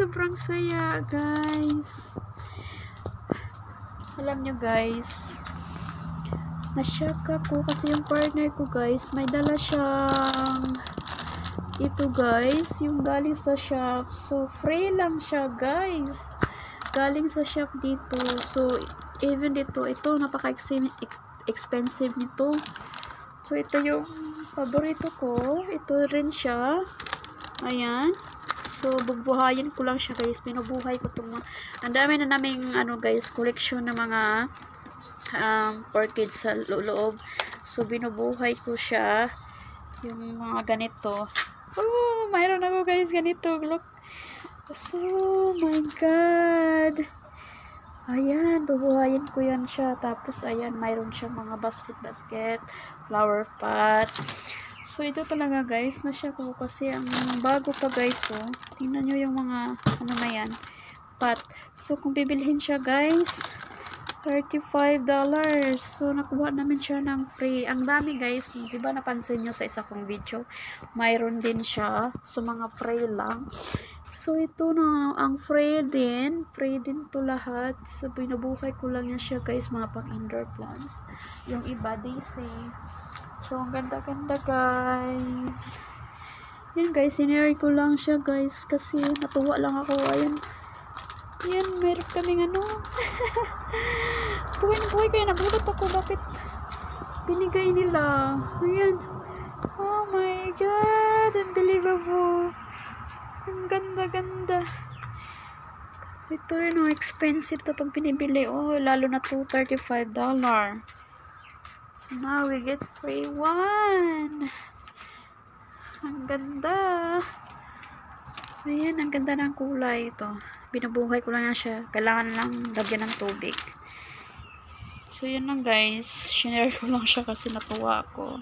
sobrang saya, guys. Alam nyo, guys, nashock ako kasi yung partner ko, guys, may dala siyang ito, guys, yung galing sa shop. So, free lang siya, guys. Galing sa shop dito. So, even dito, ito, napaka-expensive nito. So, ito yung paborito ko. Ito rin siya. Ayan. So, bubuhayin ko lang siya, guys. Pinubuhay ko itong mga... Ang dami na naming, ano, guys, collection ng mga um, orchids sa lo loob. So, binubuhay ko siya. Yung mga ganito. Oh, mayroon ako, guys, ganito. Look. So, my God. Ayan, bubuhayin ko yan siya. Tapos, ayan, mayroon siya mga basket-basket, flower pot. So, ito talaga, guys, na siya ko kasi ang bago pa, guys, oh. Tingnan nyo yung mga, ano na yan, pot. So, kung bibilhin siya, guys, $35. So, nakuha namin siya ng free. Ang dami, guys. Di ba napansin nyo sa isa kong video? Mayroon din siya. So, mga free lang. So, ito na, ang free din. Free din to lahat. So, binubuhay ko lang yan siya, guys, mga pang-indoor plants. Yung iba, daisy. So, ang ganda-ganda, guys. Yan, guys, sinare ko lang siya, guys, kasi natuwa lang ako. Ayan. Yan, meron kaming ano. buhay na buhay kaya nagulat ako. Bakit binigay nila? Ayan. Oh my God. Unbelievable. Ang ganda-ganda. Ito rin, oh, expensive to pag binibili. Oh, lalo na to, $35. So, now we get free one. Ang ganda. Ayan, ang ganda ng kulay ito. Binubuhay ko lang yan siya. Kailangan lang lagyan ng tubig. So, yun lang guys. Shinare ko lang siya kasi natuwa ako.